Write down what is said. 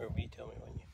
Or will you tell me when you?